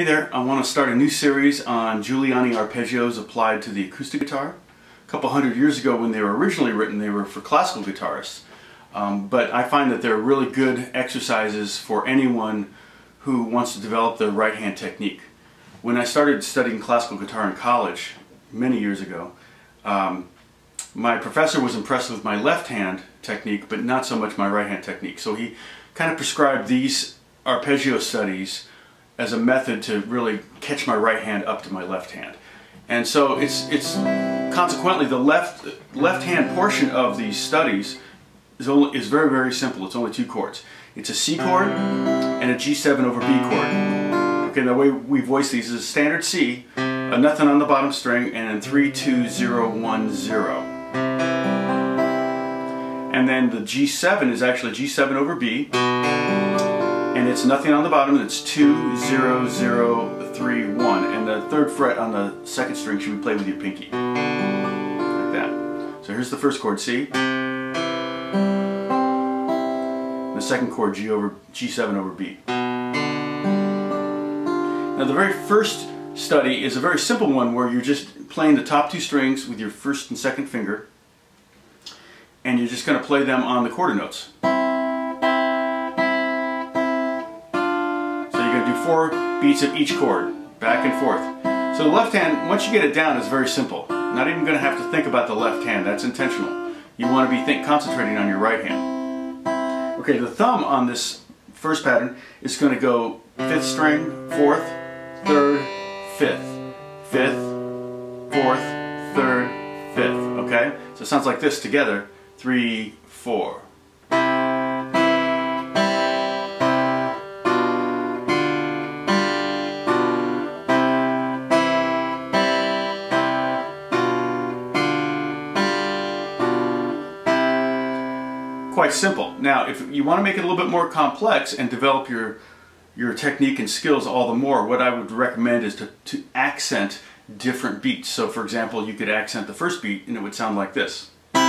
Hey there, I want to start a new series on Giuliani arpeggios applied to the acoustic guitar. A couple hundred years ago when they were originally written they were for classical guitarists. Um, but I find that they're really good exercises for anyone who wants to develop their right hand technique. When I started studying classical guitar in college many years ago, um, my professor was impressed with my left hand technique but not so much my right hand technique. So he kind of prescribed these arpeggio studies as a method to really catch my right hand up to my left hand. And so it's, it's consequently the left, left hand portion of these studies is, only, is very, very simple. It's only two chords. It's a C chord and a G7 over B chord. Okay, the way we voice these is a standard C, a nothing on the bottom string, and then 3, 2, 0, 1, 0. And then the G7 is actually G7 over B and it's nothing on the bottom, it's 2, 0, 0, 3, 1. And the third fret on the second string should be played with your pinky. Like that. So here's the first chord, C. The second chord, G over G7 over B. Now the very first study is a very simple one where you're just playing the top two strings with your first and second finger and you're just going to play them on the quarter notes. Four beats of each chord, back and forth. So the left hand, once you get it down, is very simple. Not even going to have to think about the left hand, that's intentional. You want to be think, concentrating on your right hand. Okay, the thumb on this first pattern is going to go fifth string, fourth, third, fifth, fifth, fourth, third, fifth, okay? So it sounds like this together, three, four. Quite simple. Now, if you want to make it a little bit more complex and develop your your technique and skills all the more, what I would recommend is to, to accent different beats. So for example, you could accent the first beat and it would sound like this. Or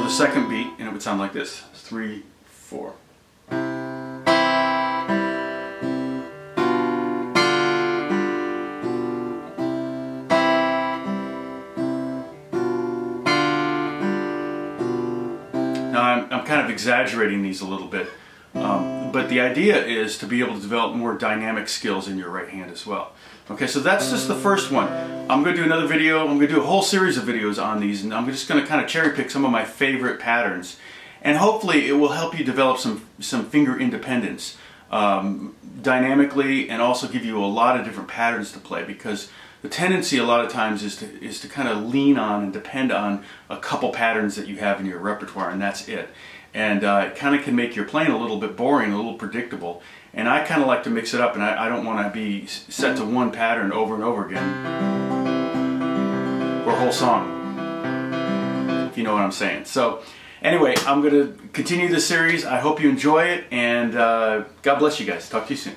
the second beat and it would sound like this. Three, four. Kind of exaggerating these a little bit, um, but the idea is to be able to develop more dynamic skills in your right hand as well. Okay, so that's just the first one. I'm going to do another video, I'm going to do a whole series of videos on these, and I'm just going to kind of cherry pick some of my favorite patterns. And hopefully it will help you develop some, some finger independence um, dynamically and also give you a lot of different patterns to play because the tendency a lot of times is to, is to kind of lean on and depend on a couple patterns that you have in your repertoire and that's it. And uh, it kind of can make your playing a little bit boring, a little predictable. And I kind of like to mix it up and I, I don't want to be set to one pattern over and over again for a whole song, if you know what I'm saying. So anyway, I'm going to continue this series. I hope you enjoy it and uh, God bless you guys. Talk to you soon.